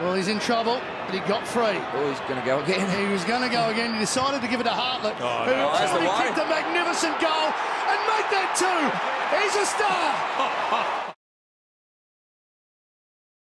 Well, he's in trouble, but he got free. Oh, he's going to go again. He was going to go again. He decided to give it to Hartlett, Oh, who no, kicked a magnificent goal and made that two. He's a star. Oh.